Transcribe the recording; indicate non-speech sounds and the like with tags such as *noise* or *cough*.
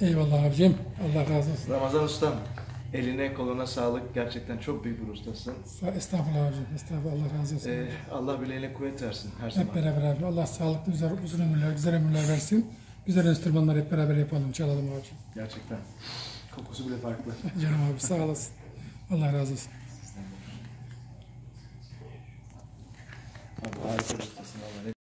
Eyvallah abicim. Allah razı olsun. Ramazan Ustam, eline koluna sağlık. Gerçekten çok büyük bir ustasın. Estağfurullah hocam. Estağfurullah. Allah razı olsun. Ee, Allah bileğine kuvvet versin her zaman. hep beraber abi. Allah sağlıklı, güzel, uzun ömürler, güzel ömürler versin. Güzel enstrümanlar hep beraber yapalım, çalalım abicim. Gerçekten. Kokusu bile farklı. *laughs* Canım abi sağ olasın. Allah razı olsun. Abi harika bir ustasın. vallahi.